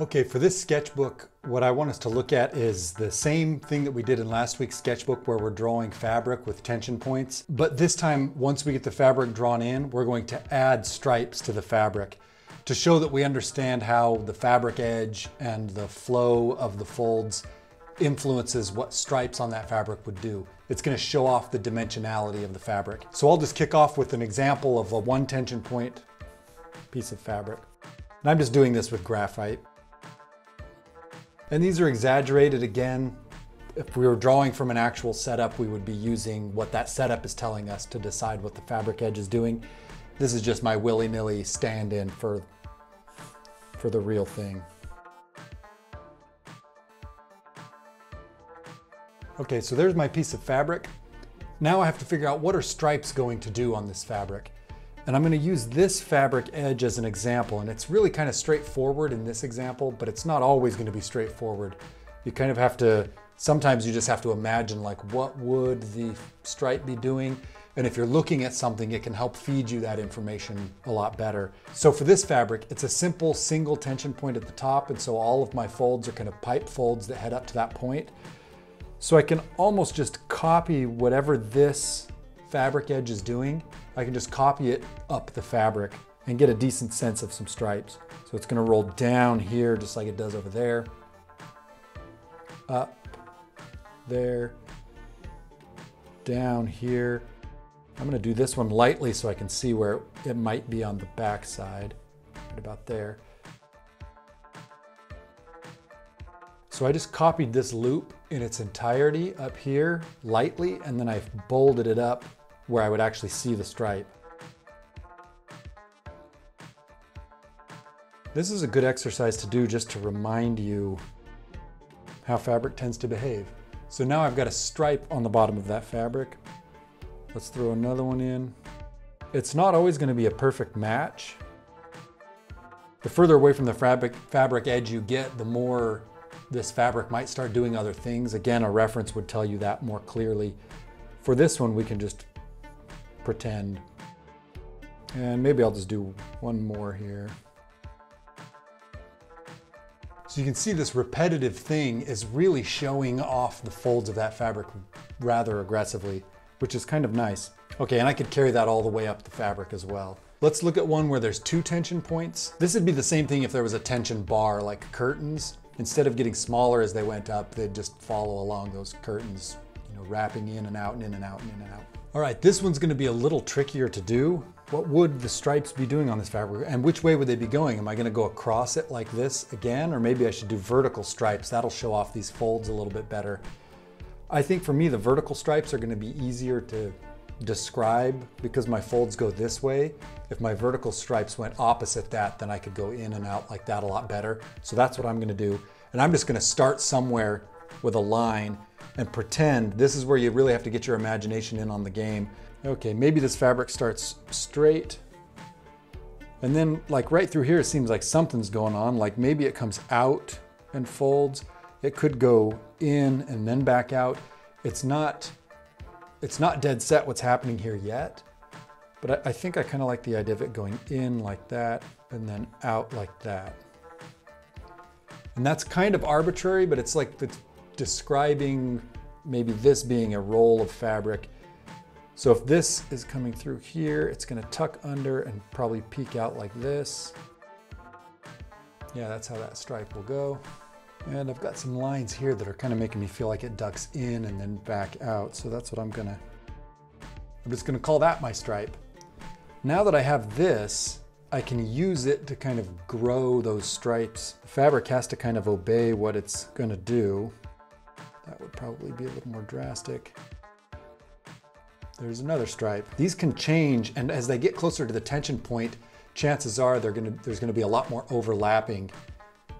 Okay, for this sketchbook, what I want us to look at is the same thing that we did in last week's sketchbook where we're drawing fabric with tension points. But this time, once we get the fabric drawn in, we're going to add stripes to the fabric to show that we understand how the fabric edge and the flow of the folds influences what stripes on that fabric would do. It's gonna show off the dimensionality of the fabric. So I'll just kick off with an example of a one tension point piece of fabric. And I'm just doing this with graphite. And these are exaggerated again. If we were drawing from an actual setup, we would be using what that setup is telling us to decide what the fabric edge is doing. This is just my willy-nilly stand-in for, for the real thing. Okay, so there's my piece of fabric. Now I have to figure out what are stripes going to do on this fabric. And I'm gonna use this fabric edge as an example, and it's really kind of straightforward in this example, but it's not always gonna be straightforward. You kind of have to, sometimes you just have to imagine like what would the stripe be doing? And if you're looking at something, it can help feed you that information a lot better. So for this fabric, it's a simple single tension point at the top, and so all of my folds are kind of pipe folds that head up to that point. So I can almost just copy whatever this fabric edge is doing, I can just copy it up the fabric and get a decent sense of some stripes. So it's gonna roll down here just like it does over there. Up, there, down here. I'm gonna do this one lightly so I can see where it might be on the back side, right about there. So I just copied this loop in its entirety up here lightly, and then I've bolded it up where I would actually see the stripe. This is a good exercise to do just to remind you how fabric tends to behave. So now I've got a stripe on the bottom of that fabric. Let's throw another one in. It's not always gonna be a perfect match. The further away from the fabric, fabric edge you get, the more this fabric might start doing other things. Again, a reference would tell you that more clearly. For this one, we can just pretend. And maybe I'll just do one more here. So you can see this repetitive thing is really showing off the folds of that fabric rather aggressively, which is kind of nice. Okay, and I could carry that all the way up the fabric as well. Let's look at one where there's two tension points. This would be the same thing if there was a tension bar like curtains. Instead of getting smaller as they went up, they'd just follow along those curtains, you know, wrapping in and out and in and out and in and out. All right, this one's gonna be a little trickier to do. What would the stripes be doing on this fabric? And which way would they be going? Am I gonna go across it like this again? Or maybe I should do vertical stripes. That'll show off these folds a little bit better. I think for me, the vertical stripes are gonna be easier to describe because my folds go this way. If my vertical stripes went opposite that, then I could go in and out like that a lot better. So that's what I'm gonna do. And I'm just gonna start somewhere with a line and pretend this is where you really have to get your imagination in on the game. Okay, maybe this fabric starts straight. And then like right through here, it seems like something's going on. Like maybe it comes out and folds. It could go in and then back out. It's not, it's not dead set what's happening here yet. But I, I think I kind of like the idea of it going in like that and then out like that. And that's kind of arbitrary, but it's like it's describing maybe this being a roll of fabric. So if this is coming through here, it's gonna tuck under and probably peek out like this. Yeah, that's how that stripe will go. And I've got some lines here that are kind of making me feel like it ducks in and then back out. So that's what I'm gonna, I'm just gonna call that my stripe. Now that I have this, I can use it to kind of grow those stripes. The fabric has to kind of obey what it's gonna do. That would probably be a little more drastic. There's another stripe. These can change, and as they get closer to the tension point, chances are gonna, there's gonna be a lot more overlapping.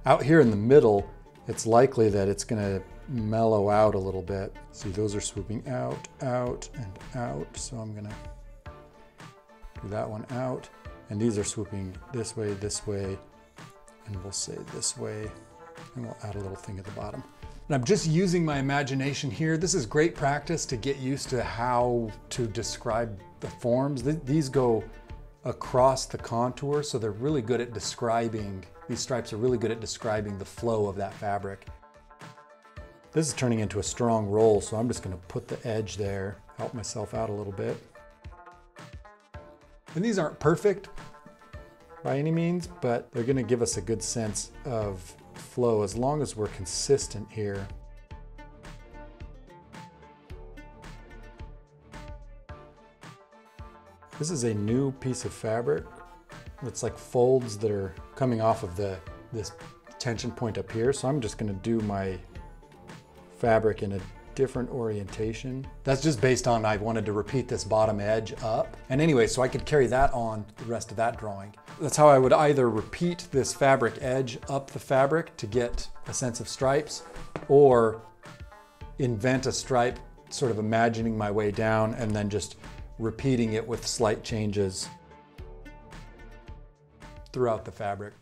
Out here in the middle, it's likely that it's gonna mellow out a little bit. See, those are swooping out, out, and out. So I'm gonna do that one out. And these are swooping this way, this way, and we'll say this way, and we'll add a little thing at the bottom. And I'm just using my imagination here. This is great practice to get used to how to describe the forms. These go across the contour, so they're really good at describing, these stripes are really good at describing the flow of that fabric. This is turning into a strong roll, so I'm just gonna put the edge there, help myself out a little bit. And these aren't perfect by any means, but they're gonna give us a good sense of flow as long as we're consistent here. This is a new piece of fabric. It's like folds that are coming off of the this tension point up here. So I'm just gonna do my fabric in a different orientation. That's just based on I wanted to repeat this bottom edge up. And anyway, so I could carry that on the rest of that drawing. That's how I would either repeat this fabric edge up the fabric to get a sense of stripes or invent a stripe, sort of imagining my way down and then just repeating it with slight changes throughout the fabric.